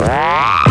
Música